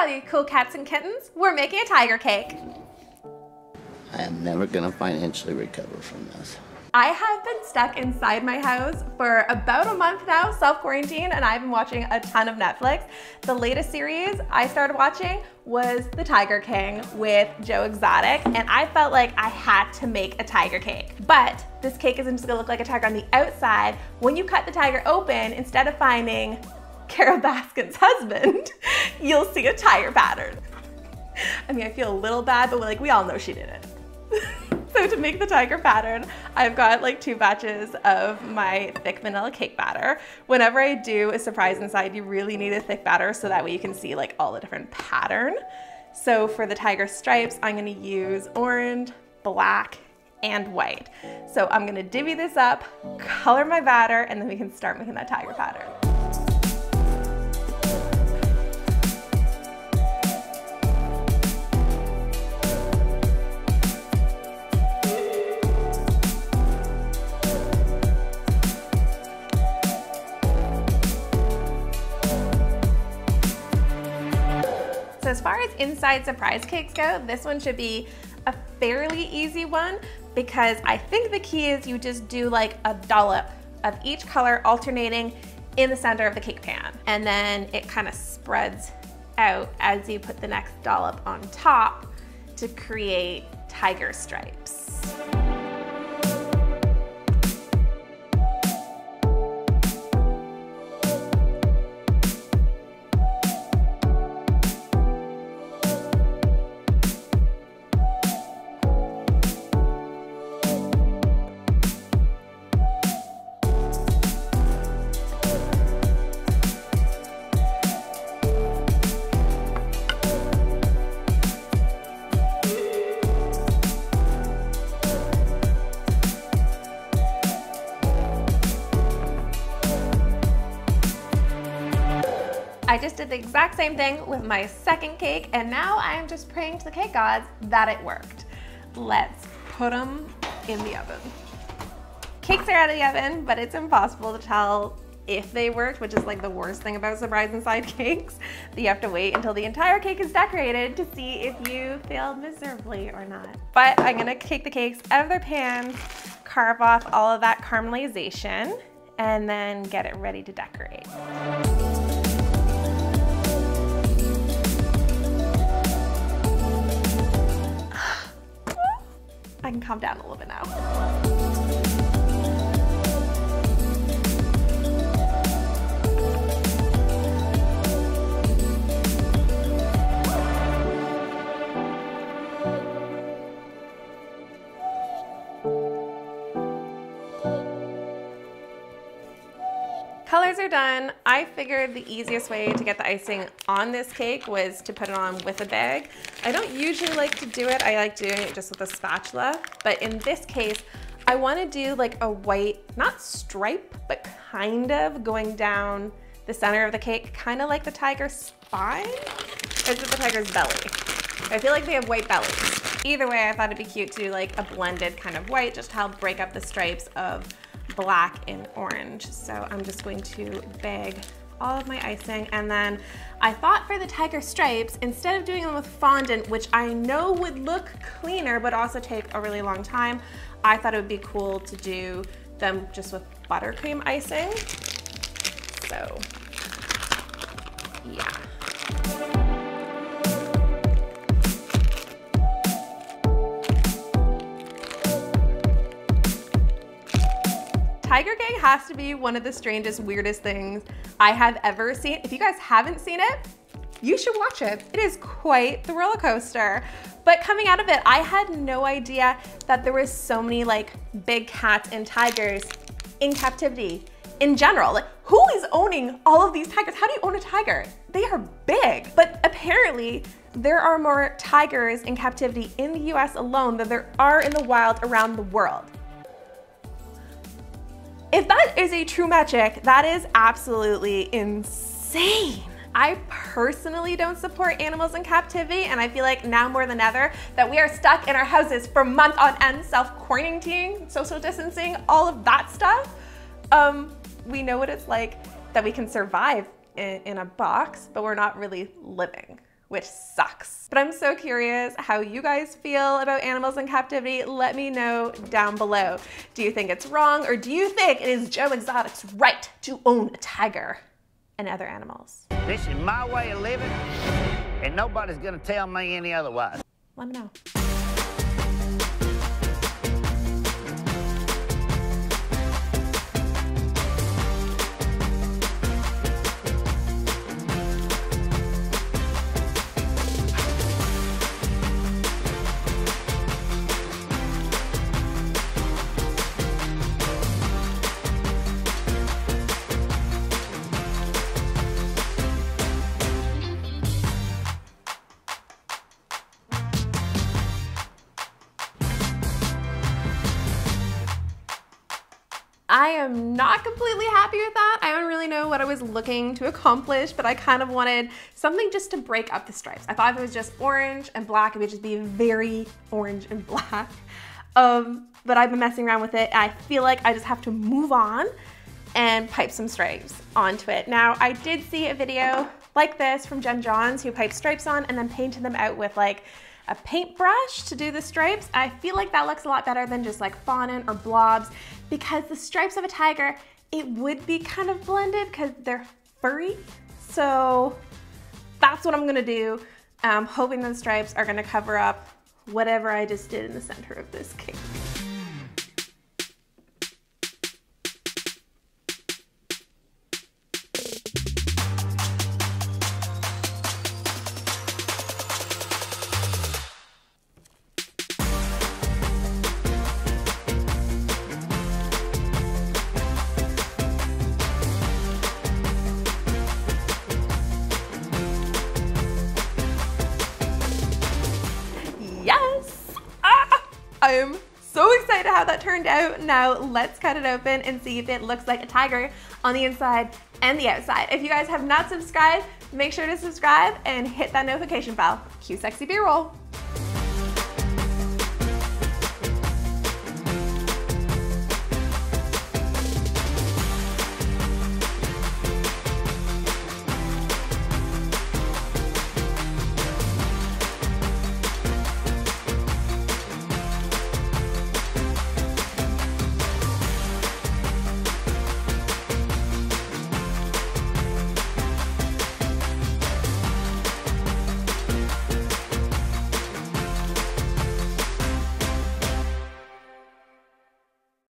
all you cool cats and kittens. We're making a tiger cake. I am never gonna financially recover from this. I have been stuck inside my house for about a month now, self-quarantine, and I've been watching a ton of Netflix. The latest series I started watching was The Tiger King with Joe Exotic, and I felt like I had to make a tiger cake. But this cake isn't just gonna look like a tiger on the outside. When you cut the tiger open, instead of finding Carole Baskin's husband, you'll see a tiger pattern. I mean, I feel a little bad, but like we all know she did it. so to make the tiger pattern, I've got like two batches of my thick vanilla cake batter. Whenever I do a surprise inside, you really need a thick batter so that way you can see like all the different pattern. So for the tiger stripes, I'm gonna use orange, black, and white. So I'm gonna divvy this up, color my batter, and then we can start making that tiger pattern. As far as inside surprise cakes go, this one should be a fairly easy one because I think the key is you just do like a dollop of each color alternating in the center of the cake pan. And then it kind of spreads out as you put the next dollop on top to create tiger stripes. I just did the exact same thing with my second cake and now I'm just praying to the cake gods that it worked. Let's put them in the oven. Cakes are out of the oven, but it's impossible to tell if they worked, which is like the worst thing about surprise inside cakes. You have to wait until the entire cake is decorated to see if you failed miserably or not. But I'm gonna take the cakes out of their pans, carve off all of that caramelization, and then get it ready to decorate. Calm down a little bit done. I figured the easiest way to get the icing on this cake was to put it on with a bag. I don't usually like to do it. I like doing it just with a spatula. But in this case, I wanna do like a white, not stripe, but kind of going down the center of the cake, kind of like the tiger's spine. Or is it the tiger's belly? I feel like they have white bellies. Either way, I thought it'd be cute to do like a blended kind of white, just to help break up the stripes of black and orange. So I'm just going to bag all of my icing. And then I thought for the tiger stripes, instead of doing them with fondant, which I know would look cleaner, but also take a really long time, I thought it would be cool to do them just with buttercream icing. So, yeah. Tiger King has to be one of the strangest, weirdest things I have ever seen. If you guys haven't seen it, you should watch it. It is quite the roller coaster. But coming out of it, I had no idea that there was so many like big cats and tigers in captivity in general. Like who is owning all of these tigers? How do you own a tiger? They are big. But apparently there are more tigers in captivity in the US alone than there are in the wild around the world. If that is a true metric, that is absolutely insane. I personally don't support animals in captivity, and I feel like now more than ever that we are stuck in our houses for month on end, self-quarantining, social distancing, all of that stuff. Um, we know what it's like that we can survive in, in a box, but we're not really living. Which sucks. But I'm so curious how you guys feel about animals in captivity. Let me know down below. Do you think it's wrong or do you think it is Joe Exotic's right to own a tiger and other animals? This is my way of living, and nobody's gonna tell me any otherwise. Let me know. I am not completely happy with that. I don't really know what I was looking to accomplish, but I kind of wanted something just to break up the stripes. I thought if it was just orange and black, it would just be very orange and black. Um, but I've been messing around with it. I feel like I just have to move on and pipe some stripes onto it. Now, I did see a video like this from Jen Johns who piped stripes on and then painted them out with like a paintbrush to do the stripes. I feel like that looks a lot better than just like fondant or blobs because the stripes of a tiger, it would be kind of blended because they're furry. So that's what I'm gonna do. I'm hoping the stripes are gonna cover up whatever I just did in the center of this cake. Turned out. Now let's cut it open and see if it looks like a tiger on the inside and the outside. If you guys have not subscribed, make sure to subscribe and hit that notification bell. Cue sexy B-roll.